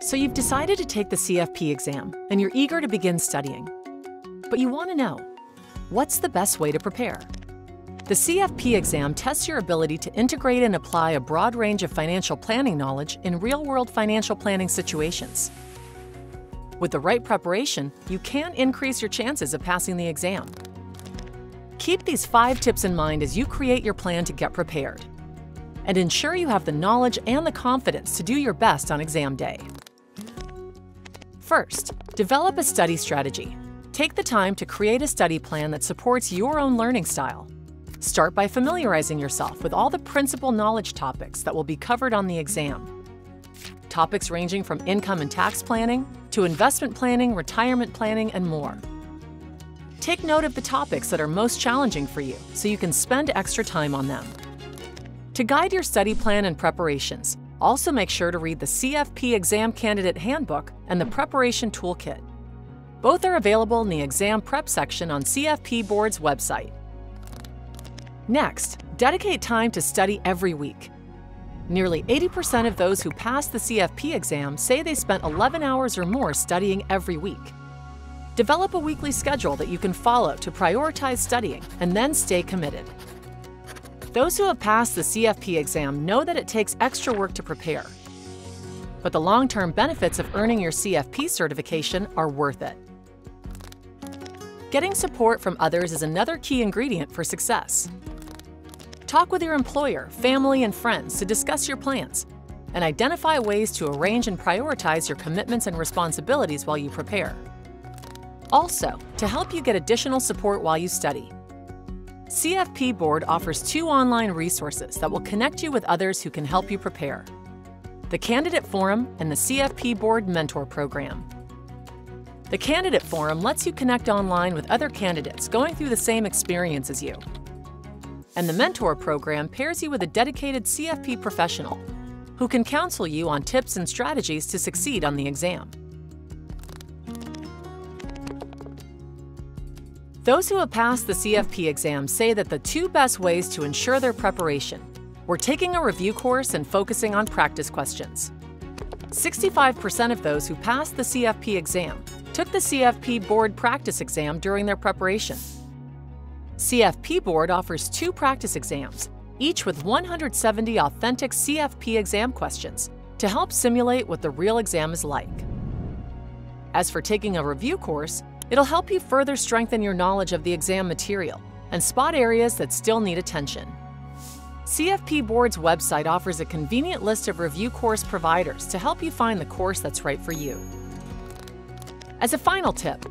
So you've decided to take the CFP exam and you're eager to begin studying. But you want to know what's the best way to prepare? The CFP exam tests your ability to integrate and apply a broad range of financial planning knowledge in real world financial planning situations. With the right preparation, you can increase your chances of passing the exam. Keep these five tips in mind as you create your plan to get prepared. And ensure you have the knowledge and the confidence to do your best on exam day. First, develop a study strategy. Take the time to create a study plan that supports your own learning style. Start by familiarizing yourself with all the principal knowledge topics that will be covered on the exam. Topics ranging from income and tax planning to investment planning, retirement planning, and more. Take note of the topics that are most challenging for you so you can spend extra time on them. To guide your study plan and preparations, also make sure to read the CFP Exam Candidate Handbook and the Preparation Toolkit. Both are available in the exam prep section on CFP Board's website. Next, dedicate time to study every week. Nearly 80% of those who pass the CFP exam say they spent 11 hours or more studying every week. Develop a weekly schedule that you can follow to prioritize studying and then stay committed. Those who have passed the CFP exam know that it takes extra work to prepare. But the long term benefits of earning your CFP certification are worth it. Getting support from others is another key ingredient for success. Talk with your employer, family, and friends to discuss your plans and identify ways to arrange and prioritize your commitments and responsibilities while you prepare. Also, to help you get additional support while you study, CFP Board offers two online resources that will connect you with others who can help you prepare the Candidate Forum and the CFP Board Mentor Program. The Candidate Forum lets you connect online with other candidates going through the same experience as you. And the Mentor Program pairs you with a dedicated CFP professional who can counsel you on tips and strategies to succeed on the exam. Those who have passed the CFP exam say that the two best ways to ensure their preparation were taking a review course and focusing on practice questions. 65% of those who passed the CFP exam took the CFP Board practice exam during their preparation. CFP Board offers two practice exams, each with 170 authentic CFP exam questions to help simulate what the real exam is like. As for taking a review course, It'll help you further strengthen your knowledge of the exam material and spot areas that still need attention. CFP Board's website offers a convenient list of review course providers to help you find the course that's right for you. As a final tip,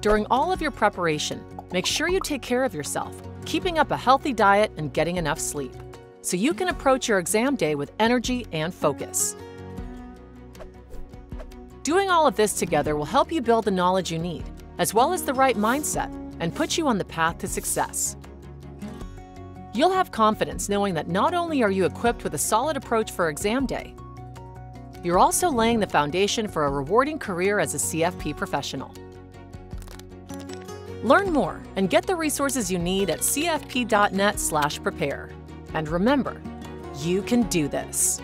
during all of your preparation, make sure you take care of yourself, keeping up a healthy diet and getting enough sleep, so you can approach your exam day with energy and focus. Doing all of this together will help you build the knowledge you need as well as the right mindset, and put you on the path to success. You'll have confidence knowing that not only are you equipped with a solid approach for exam day, you're also laying the foundation for a rewarding career as a CFP professional. Learn more and get the resources you need at cfp.net/prepare. And remember, you can do this.